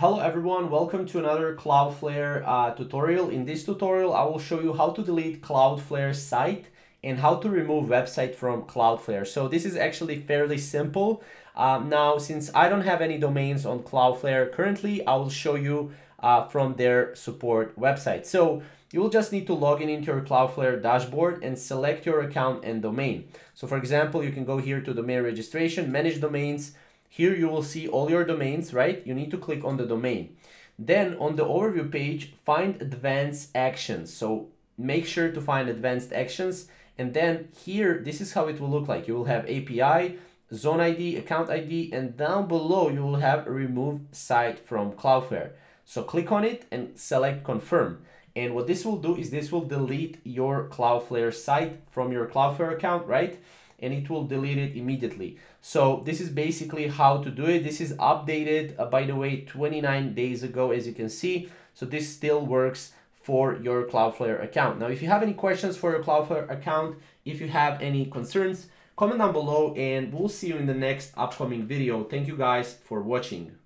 Hello everyone, welcome to another Cloudflare uh, tutorial. In this tutorial, I will show you how to delete Cloudflare site and how to remove website from Cloudflare. So this is actually fairly simple. Um, now, since I don't have any domains on Cloudflare currently, I will show you uh, from their support website. So you will just need to log in into your Cloudflare dashboard and select your account and domain. So for example, you can go here to the domain registration, manage domains, here you will see all your domains, right? You need to click on the domain. Then on the overview page, find advanced actions. So make sure to find advanced actions. And then here, this is how it will look like. You will have API, zone ID, account ID, and down below you will have remove site from Cloudflare. So click on it and select confirm. And what this will do is this will delete your Cloudflare site from your Cloudflare account, right? And it will delete it immediately. So this is basically how to do it. This is updated, uh, by the way, 29 days ago, as you can see. So this still works for your Cloudflare account. Now, if you have any questions for your Cloudflare account, if you have any concerns, comment down below and we'll see you in the next upcoming video. Thank you guys for watching.